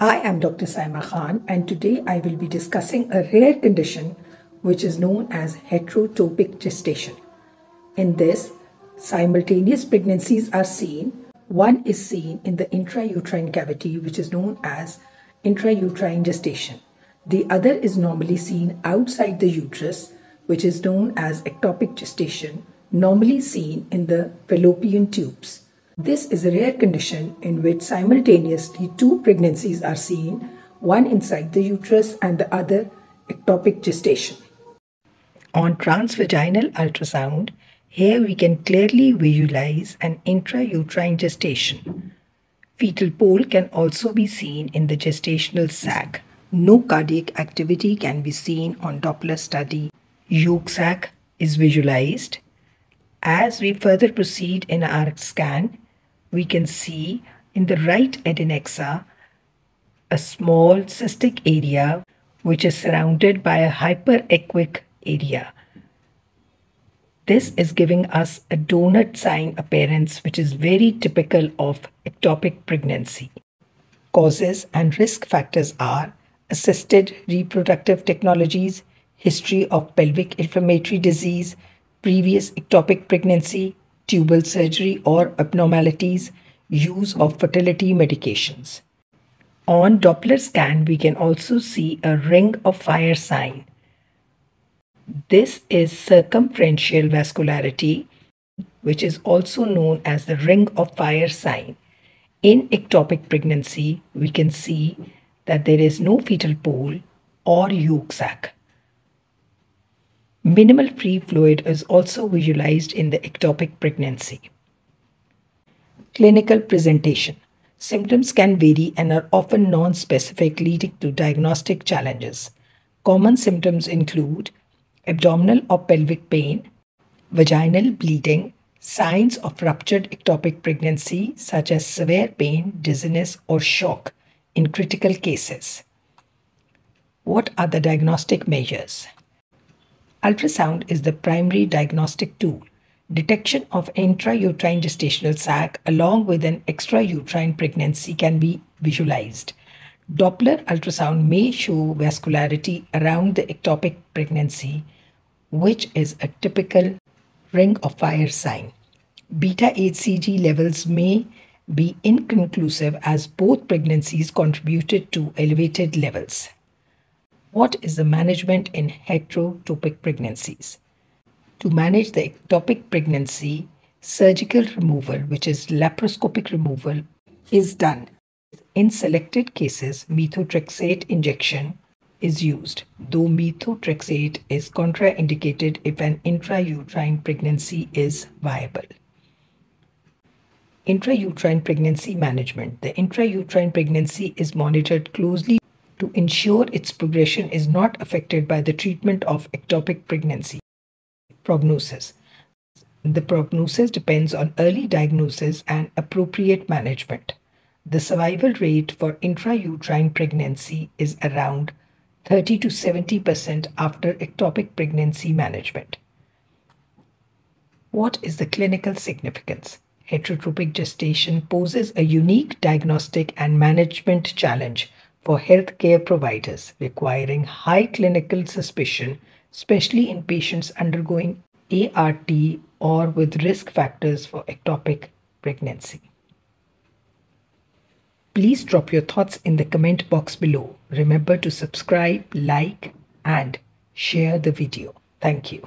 I am Dr. Saima Khan and today I will be discussing a rare condition which is known as heterotopic gestation. In this, simultaneous pregnancies are seen. One is seen in the intrauterine cavity which is known as intrauterine gestation. The other is normally seen outside the uterus which is known as ectopic gestation, normally seen in the fallopian tubes. This is a rare condition in which simultaneously two pregnancies are seen, one inside the uterus and the other ectopic gestation. On transvaginal ultrasound, here we can clearly visualize an intrauterine gestation. Fetal pole can also be seen in the gestational sac. No cardiac activity can be seen on Doppler study. Yolk sac is visualized. As we further proceed in our scan, we can see in the right adnexa a small cystic area which is surrounded by a hyperechoic area. This is giving us a donut sign appearance which is very typical of ectopic pregnancy. Causes and risk factors are assisted reproductive technologies, history of pelvic inflammatory disease, previous ectopic pregnancy, tubal surgery or abnormalities, use of fertility medications. On Doppler scan, we can also see a ring of fire sign. This is circumferential vascularity, which is also known as the ring of fire sign. In ectopic pregnancy, we can see that there is no fetal pole or yolk sac. Minimal free fluid is also visualized in the ectopic pregnancy. Clinical presentation. Symptoms can vary and are often non-specific leading to diagnostic challenges. Common symptoms include abdominal or pelvic pain, vaginal bleeding, signs of ruptured ectopic pregnancy such as severe pain, dizziness or shock in critical cases. What are the diagnostic measures? Ultrasound is the primary diagnostic tool. Detection of intrauterine gestational sac along with an extrauterine pregnancy can be visualized. Doppler ultrasound may show vascularity around the ectopic pregnancy, which is a typical ring of fire sign. Beta HCG levels may be inconclusive as both pregnancies contributed to elevated levels. What is the management in heterotopic pregnancies? To manage the ectopic pregnancy, surgical removal, which is laparoscopic removal, is done. In selected cases, methotrexate injection is used, though methotrexate is contraindicated if an intrauterine pregnancy is viable. Intrauterine pregnancy management. The intrauterine pregnancy is monitored closely to ensure its progression is not affected by the treatment of ectopic pregnancy. Prognosis The prognosis depends on early diagnosis and appropriate management. The survival rate for intrauterine pregnancy is around 30 to 70% after ectopic pregnancy management. What is the clinical significance? Heterotopic gestation poses a unique diagnostic and management challenge for healthcare providers requiring high clinical suspicion, especially in patients undergoing ART or with risk factors for ectopic pregnancy. Please drop your thoughts in the comment box below. Remember to subscribe, like, and share the video. Thank you.